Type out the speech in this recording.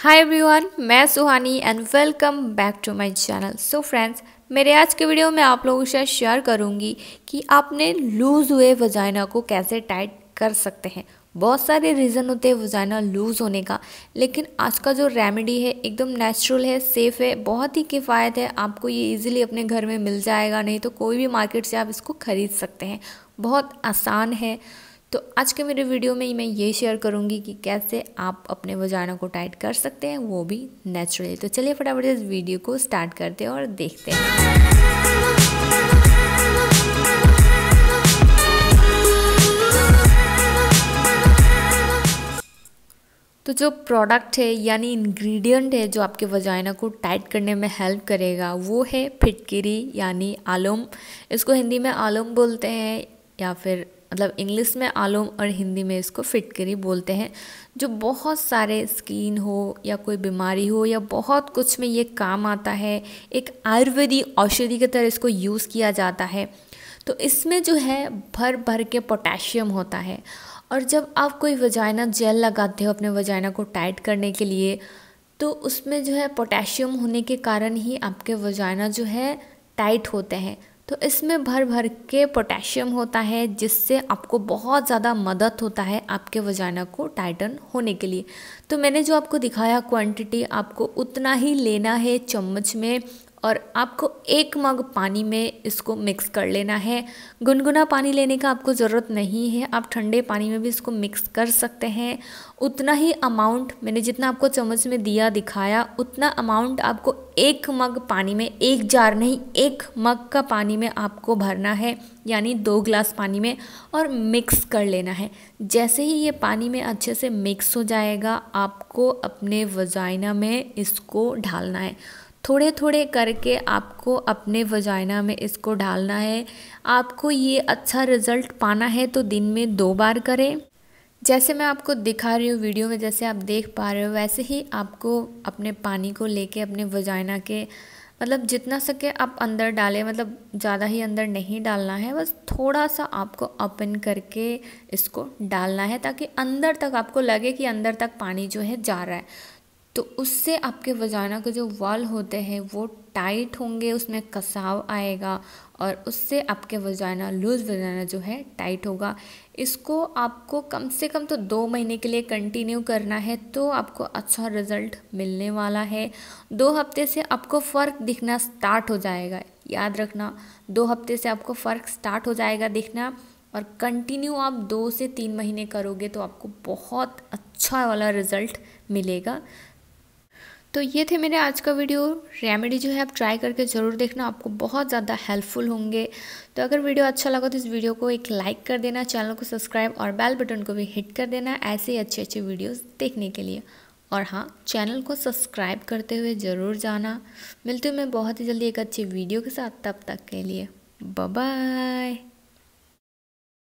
हाय everyone मैं Suhani and welcome back to my channel so friends मेरे आज के वीडियो में आप लोगों के साथ शेयर करूँगी कि आपने लूज़ हुए वजाइना को कैसे टाइट कर सकते हैं। बहुत सारे रीज़न होते हैं वजाइना लूज़ होने का, लेकिन आज का जो रेमेडी है एकदम नेचुरल है सेफ़ है, बहुत ही किफ़ायत है। आपको ये इजीली अपने घर में मिल जाएगा, नहीं तो कोई भी मार्केट से आप इसको ख़रीद सकते हैं। बहुत आसान है। तो आज के मेरे वीडियो में मैं ये शेयर करूँगी कि कैसे आप अपने वजाना को टाइट कर सकते हैं, वो भी नेचुरली तो चलिए फटाफट इस वीडियो को स्टार्ट करते हैं और देखते हैं। तो जो प्रोडक्ट है, यानी इंग्रेडिएंट है जो आपके वजाइना को टाइट करने में हेल्प करेगा, वो है फिटकिरी, यानी आलम। इसको हिंदी में आलम बोलते हैं या फिर मतलब इंग्लिश में आलूम और हिंदी में इसको फिटकरी बोलते हैं। जो बहुत सारे स्किन हो या कोई बीमारी हो या बहुत कुछ में ये काम आता है, एक आयुर्वेदिक औषधि की तरह इसको यूज़ किया जाता है। तो इसमें जो है भर भर के पोटेशियम होता है। और जब आप कोई वजाइना जेल लगाते हो अपने वजाइना को टाइट करने के लिए तो उसमें जो है पोटेशियम होने के कारण ही आपके वजाइना जो है टाइट होते हैं। तो इसमें भर भर के पोटेशियम होता है, जिससे आपको बहुत ज़्यादा मदद होता है आपके वजाना को टाइटन होने के लिए। तो मैंने जो आपको दिखाया क्वांटिटी, आपको उतना ही लेना है चम्मच में। और आपको एक मग पानी में इसको मिक्स कर लेना है। गुनगुना पानी लेने का आपको ज़रूरत नहीं है। आप ठंडे पानी में भी इसको मिक्स कर सकते हैं। उतना ही अमाउंट मैंने जितना आपको चम्मच में दिया, दिखाया, उतना अमाउंट आपको एक मग पानी में, एक जार नहीं, एक मग का पानी में आपको भरना है, यानी दो ग्लास पानी में, और मिक्स कर लेना है। जैसे ही ये पानी में अच्छे से मिक्स हो जाएगा, आपको अपने वजाइना में इसको ढालना है। थोड़े थोड़े करके आपको अपने वजाइना में इसको डालना है। आपको ये अच्छा रिज़ल्ट पाना है तो दिन में दो बार करें। जैसे मैं आपको दिखा रही हूँ वीडियो में, जैसे आप देख पा रहे हो, वैसे ही आपको अपने पानी को लेके, अपने वजाइना के मतलब जितना सके आप अंदर डालें मतलब ज़्यादा ही अंदर नहीं डालना है, बस थोड़ा सा आपको ओपन करके इसको डालना है ताकि अंदर तक आपको लगे कि अंदर तक पानी जो है जा रहा है। तो उससे आपके वजाना के जो वाल होते हैं, वो टाइट होंगे, उसमें कसाव आएगा और उससे आपके वजाना लूज़ वजाना जो है टाइट होगा। इसको आपको कम से कम तो दो महीने के लिए कंटिन्यू करना है तो आपको अच्छा रिज़ल्ट मिलने वाला है। दो हफ़्ते से आपको फ़र्क दिखना स्टार्ट हो जाएगा। याद रखना, दो हफ़्ते से आपको फ़र्क स्टार्ट हो जाएगा दिखना और कंटिन्यू आप दो से तीन महीने करोगे तो आपको बहुत अच्छा वाला रिज़ल्ट मिलेगा। तो ये थे मेरे आज का वीडियो। रेमेडी जो है, आप ट्राई करके ज़रूर देखना। आपको बहुत ज़्यादा हेल्पफुल होंगे। तो अगर वीडियो अच्छा लगा तो इस वीडियो को एक लाइक कर देना चैनल को सब्सक्राइब और बेल बटन को भी हिट कर देना ऐसे ही अच्छे अच्छे वीडियोस देखने के लिए। और हाँ चैनल को सब्सक्राइब करते हुए ज़रूर जाना। मिलती हूँ मैं बहुत ही जल्दी एक अच्छी वीडियो के साथ। तब तक के लिए बाय